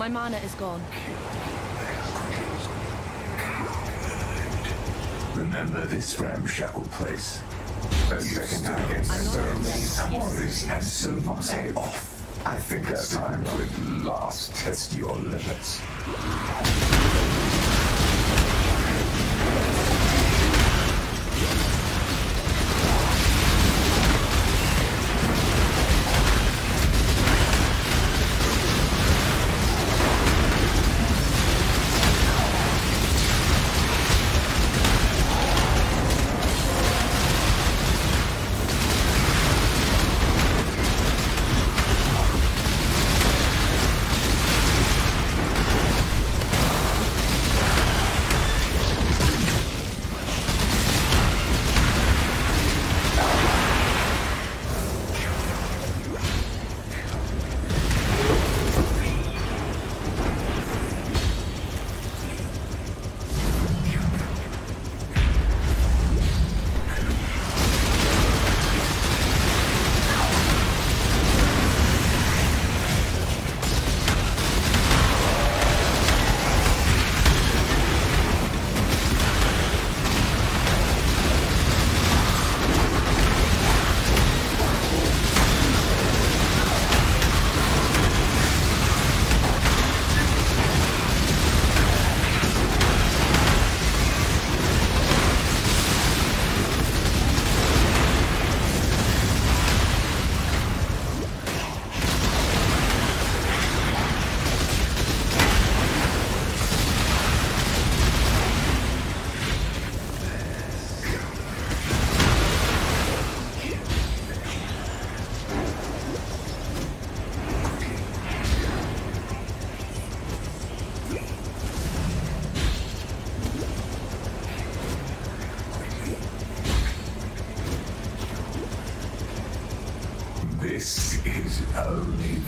My mana is gone. Remember this ramshackle place. A second time against ceremonies and so say off. I think it's time to at last test your limits.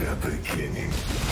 Only the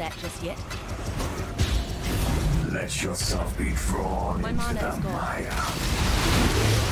that just yet. Let yourself be drawn My into the is gone. mire.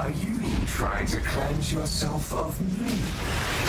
Are you trying to cleanse yourself of me?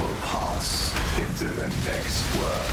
will pass into the next world.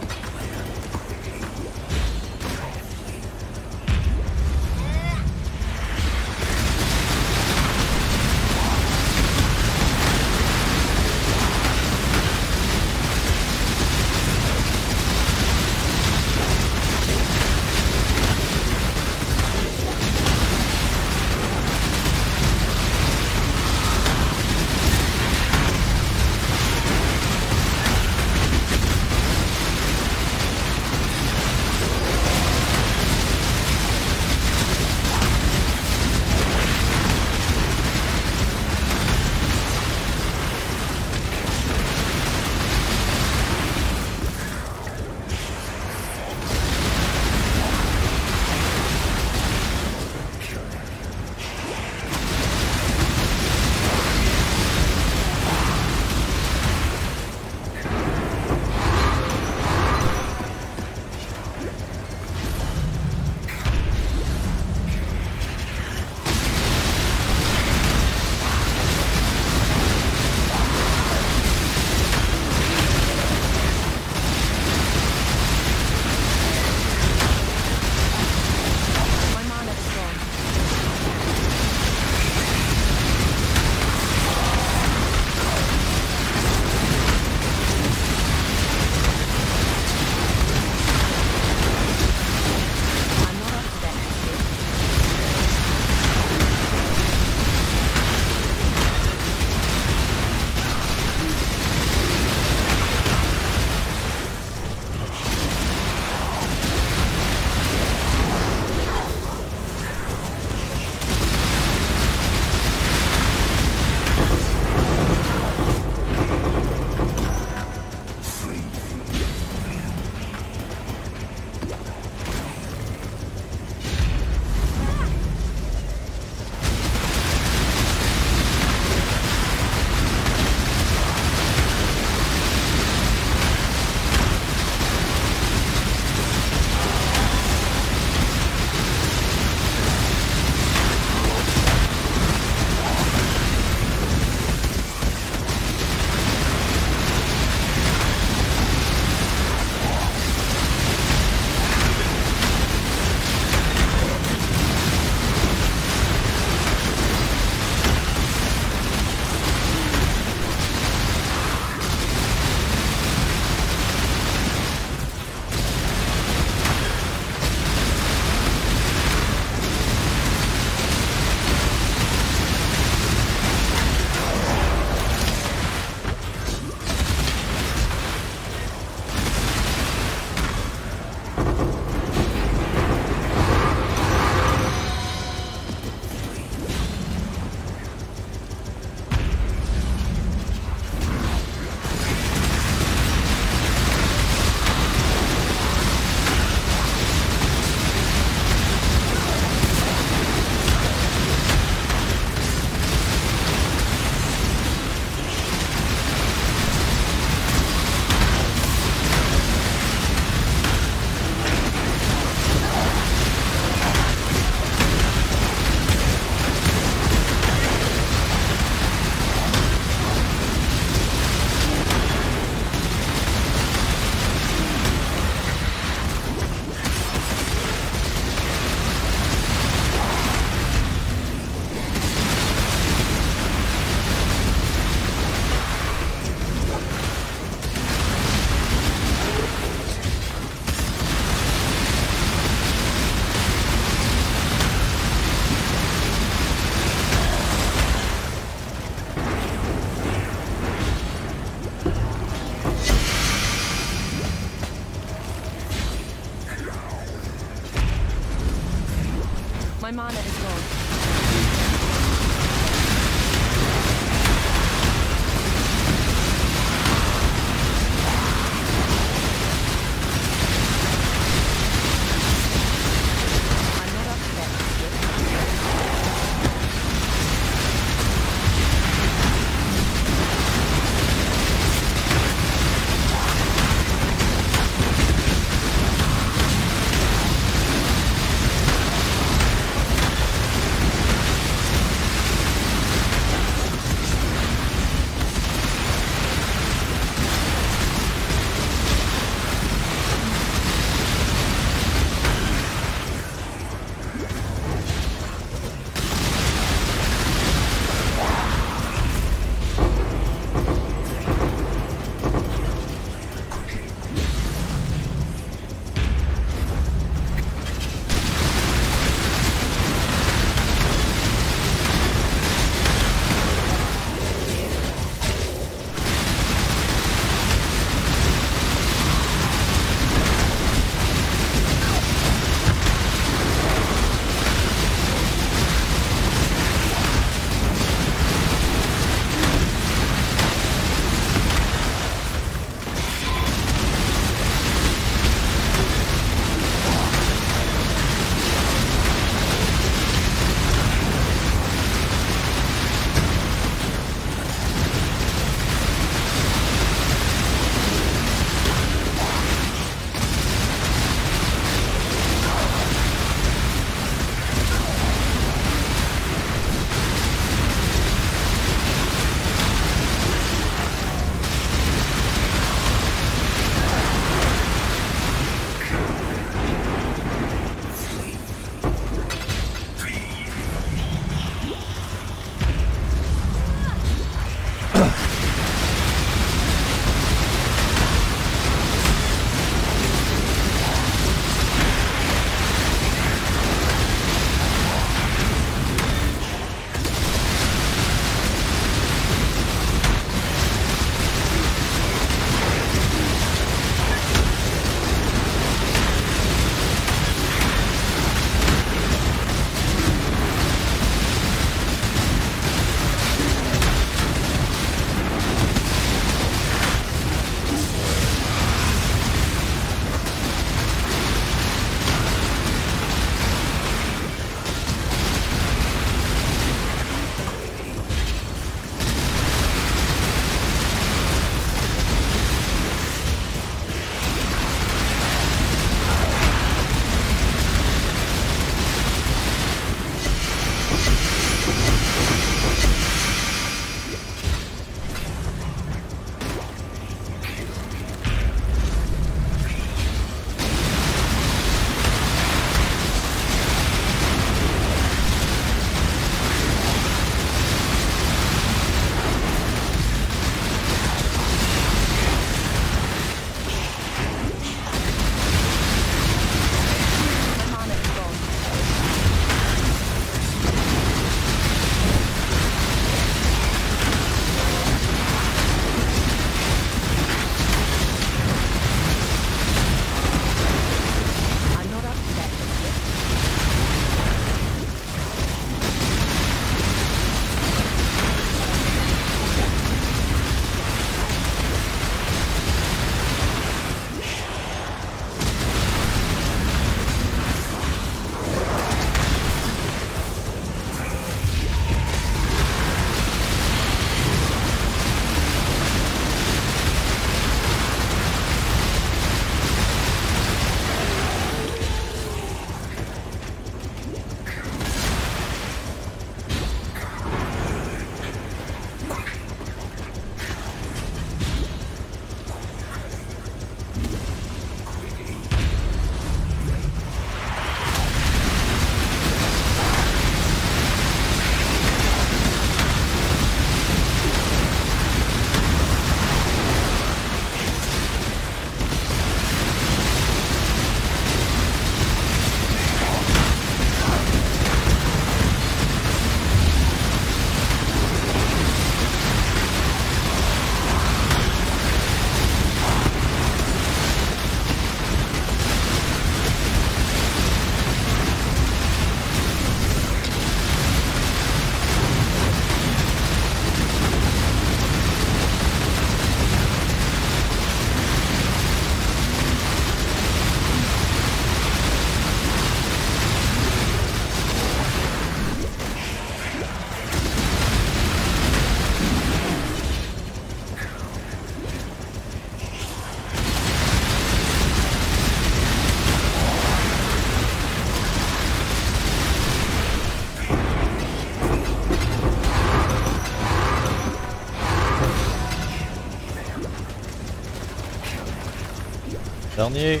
dernier.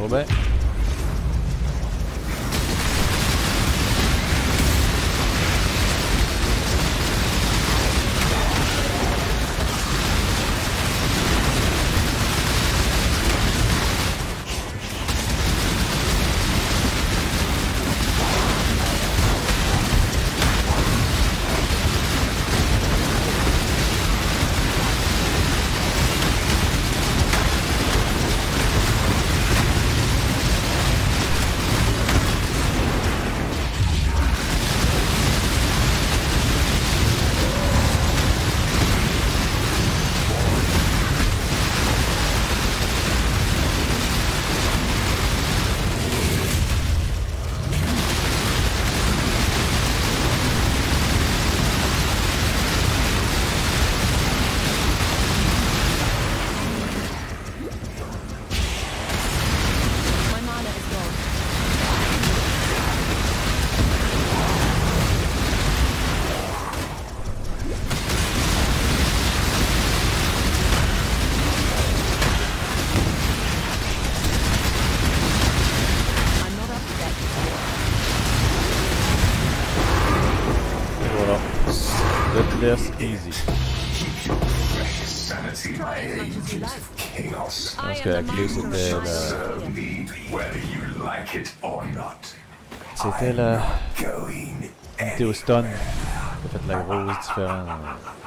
Robert. could actually sitten... Uh, sitten uh, do a stun if it like rolls down.